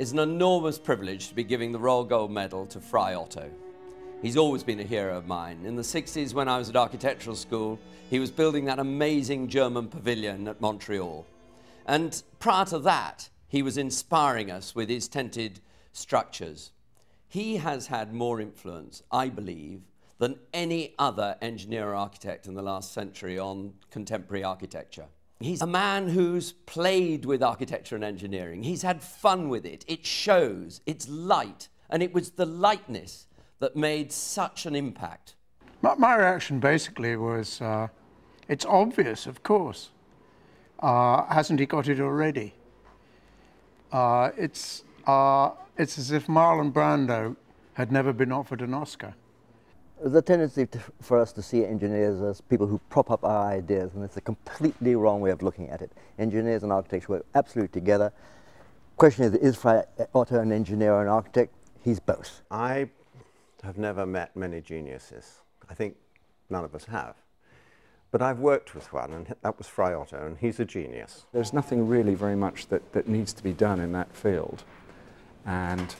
It's an enormous privilege to be giving the Royal Gold Medal to Frei Otto. He's always been a hero of mine. In the 60s, when I was at architectural school, he was building that amazing German pavilion at Montreal. And prior to that, he was inspiring us with his tented structures. He has had more influence, I believe, than any other engineer or architect in the last century on contemporary architecture. He's a man who's played with architecture and engineering. He's had fun with it. It shows, it's light, and it was the lightness that made such an impact. My, my reaction basically was uh, it's obvious, of course. Uh, hasn't he got it already? Uh, it's, uh, it's as if Marlon Brando had never been offered an Oscar. There's a tendency to, for us to see engineers as people who prop up our ideas, and it's a completely wrong way of looking at it. Engineers and architects work absolutely together. Question is, is Frei Otto an engineer or an architect? He's both. I have never met many geniuses. I think none of us have. But I've worked with one, and that was Frei Otto, and he's a genius. There's nothing really very much that, that needs to be done in that field. And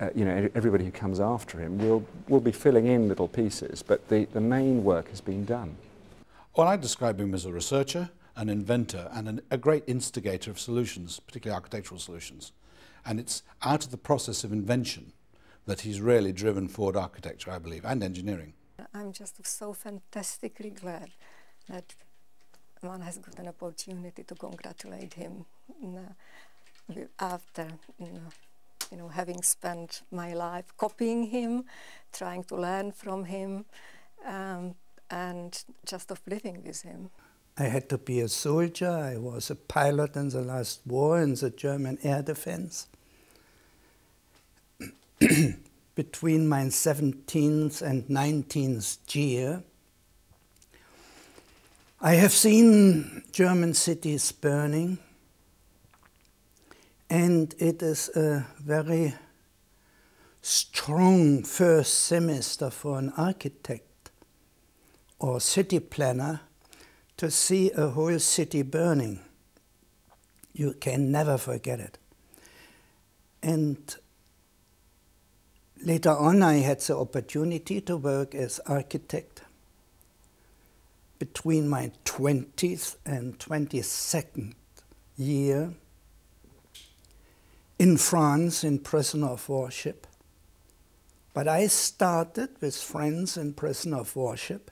uh, you know, everybody who comes after him will, will be filling in little pieces, but the, the main work has been done. Well, I describe him as a researcher, an inventor, and an, a great instigator of solutions, particularly architectural solutions. And it's out of the process of invention that he's really driven forward architecture, I believe, and engineering. I'm just so fantastically glad that one has got an opportunity to congratulate him uh, after you know, you know, having spent my life copying him, trying to learn from him, um, and just of living with him. I had to be a soldier. I was a pilot in the last war in the German air defense. Between my 17th and 19th year, I have seen German cities burning and it is a very strong first semester for an architect or city planner to see a whole city burning. You can never forget it. And later on, I had the opportunity to work as architect between my 20th and 22nd year in France in prison of worship. But I started with friends in prison of worship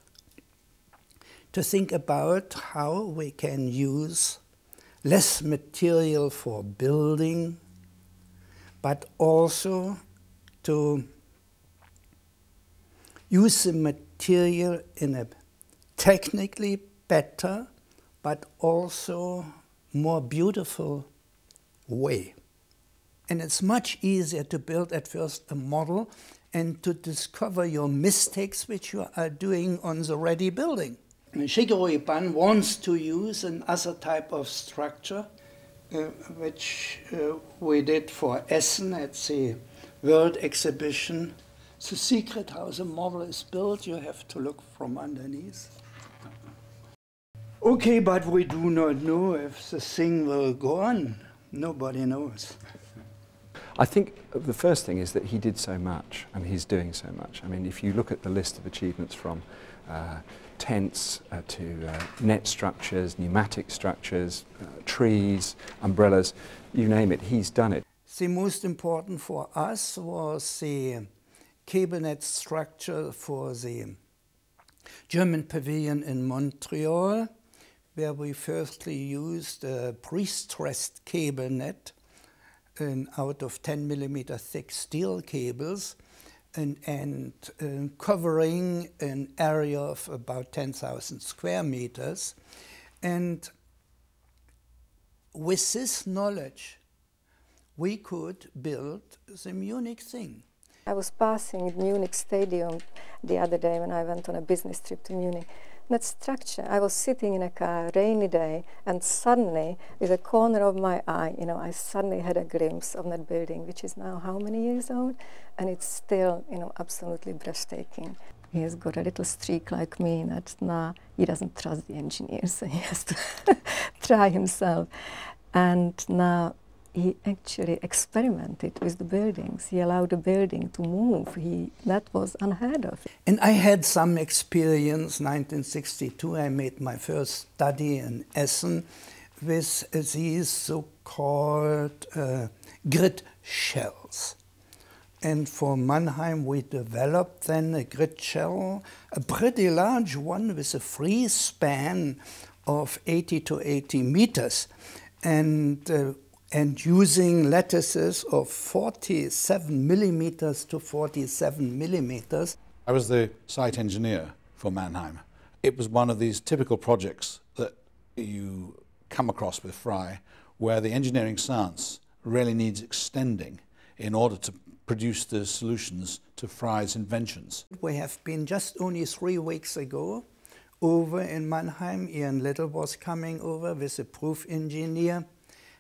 to think about how we can use less material for building, but also to use the material in a technically better, but also more beautiful way. And it's much easier to build at first a model and to discover your mistakes which you are doing on the ready building. Shigeru Iban wants to use another type of structure, uh, which uh, we did for Essen at the World Exhibition. The secret how the model is built, you have to look from underneath. Okay, but we do not know if the thing will go on. Nobody knows. I think the first thing is that he did so much and he's doing so much. I mean, if you look at the list of achievements from uh, tents uh, to uh, net structures, pneumatic structures, uh, trees, umbrellas, you name it, he's done it. The most important for us was the cable net structure for the German pavilion in Montreal, where we firstly used a pre-stressed cable net um, out of 10 millimeter thick steel cables and, and uh, covering an area of about 10,000 square meters. And with this knowledge, we could build the Munich thing. I was passing Munich Stadium the other day when I went on a business trip to Munich that structure. I was sitting in a car, rainy day, and suddenly, with a corner of my eye, you know, I suddenly had a glimpse of that building, which is now how many years old? And it's still, you know, absolutely breathtaking. He has got a little streak like me that now he doesn't trust the engineers, so he has to try himself. And now he actually experimented with the buildings. He allowed the building to move. He, that was unheard of. And I had some experience. 1962, I made my first study in Essen with these so-called uh, grid shells. And for Mannheim, we developed then a grid shell, a pretty large one with a free span of 80 to 80 meters. And uh, and using lattices of 47 millimeters to 47 millimeters. I was the site engineer for Mannheim. It was one of these typical projects that you come across with Frei where the engineering science really needs extending in order to produce the solutions to Frei's inventions. We have been just only three weeks ago over in Mannheim. Ian Liddell was coming over with a proof engineer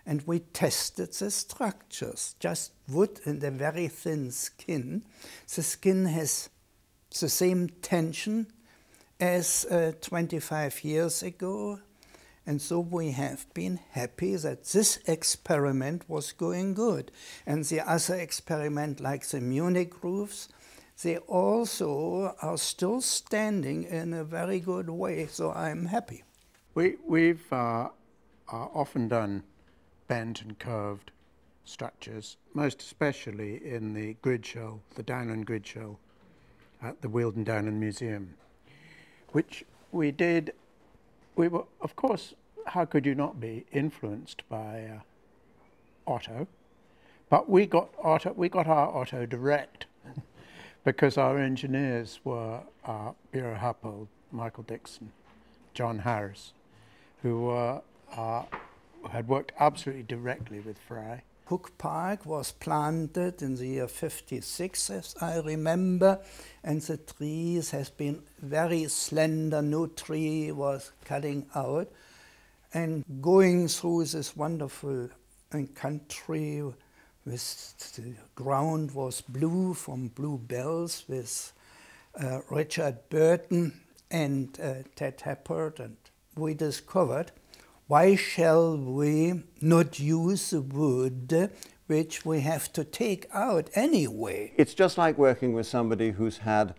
and we tested the structures, just wood and a very thin skin. The skin has the same tension as uh, 25 years ago, and so we have been happy that this experiment was going good. And the other experiment, like the Munich roofs, they also are still standing in a very good way, so I'm happy. We, we've uh, uh, often done bent and curved structures, most especially in the grid shell, the Downland grid shell at the Weald and Downland Museum, which we did, we were, of course, how could you not be influenced by uh, Otto? But we got Otto, we got our Otto direct because our engineers were uh, Happold, Michael Dickson, John Harris, who were uh, had worked absolutely directly with Frei. Hooke Park was planted in the year 56, as I remember, and the trees has been very slender, no tree was cutting out. And going through this wonderful uh, country with the ground was blue from bluebells with uh, Richard Burton and uh, Ted Happold, and we discovered why shall we not use the wood which we have to take out anyway? It's just like working with somebody who's had,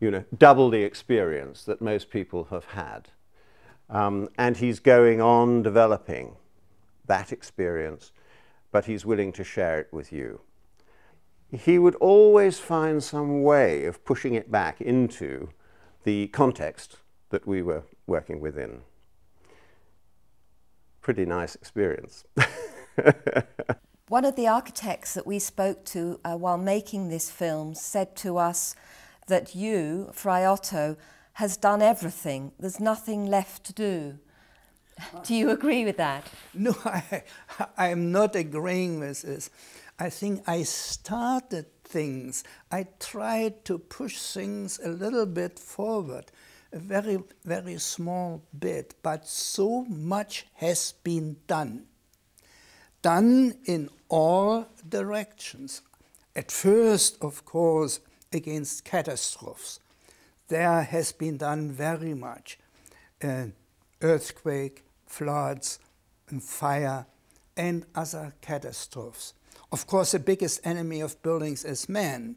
you know, double the experience that most people have had. Um, and he's going on developing that experience, but he's willing to share it with you. He would always find some way of pushing it back into the context that we were working within pretty nice experience. One of the architects that we spoke to uh, while making this film said to us that you, Frei Otto, has done everything. There's nothing left to do. Do you agree with that? No, I, I'm not agreeing with this. I think I started things. I tried to push things a little bit forward a very, very small bit, but so much has been done. Done in all directions. At first, of course, against catastrophes. There has been done very much. Uh, earthquake, floods, and fire, and other catastrophes. Of course, the biggest enemy of buildings is man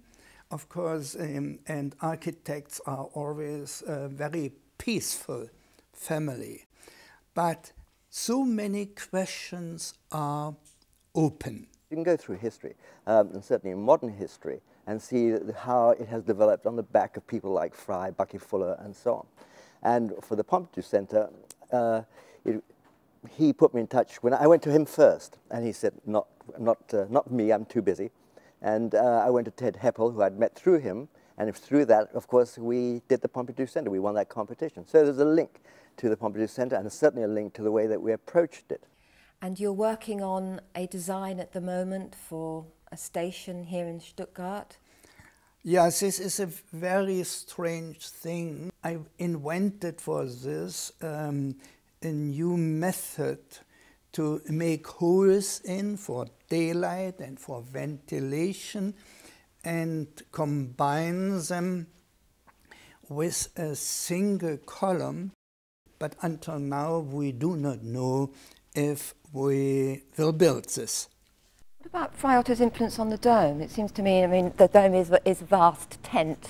of course, um, and architects are always a very peaceful family. But so many questions are open. You can go through history, um, and certainly in modern history, and see how it has developed on the back of people like Frei, Bucky Fuller, and so on. And for the Pompidou Center, uh, it, he put me in touch when I went to him first, and he said, "Not, not, uh, not me. I'm too busy." And uh, I went to Ted Happold, who I'd met through him, and through that, of course, we did the Pompidou Center. We won that competition. So there's a link to the Pompidou Center and certainly a link to the way that we approached it. And you're working on a design at the moment for a station here in Stuttgart? Yes, this is a very strange thing. I invented for this um, a new method to make holes in for daylight and for ventilation and combine them with a single column. But until now, we do not know if we will build this. What about Fray influence on the dome? It seems to me, I mean, the dome is, is vast tent.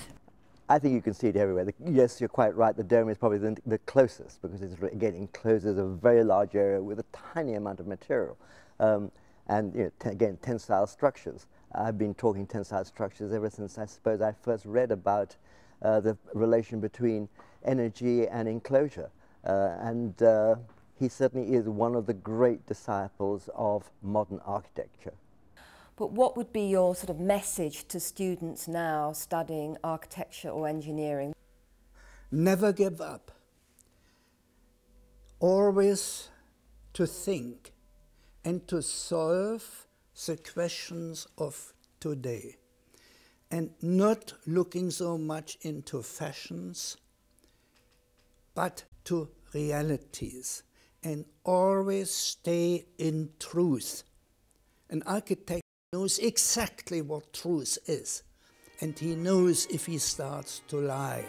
I think you can see it everywhere. The, yes, you're quite right. The dome is probably the, the closest because it again encloses a very large area with a tiny amount of material. Um, and you know, again, tensile structures. I've been talking tensile structures ever since I suppose I first read about uh, the relation between energy and enclosure. Uh, and uh, he certainly is one of the great disciples of modern architecture. But what would be your sort of message to students now studying architecture or engineering? Never give up. Always to think and to solve the questions of today and not looking so much into fashions, but to realities and always stay in truth. An architect knows exactly what truth is, and he knows if he starts to lie.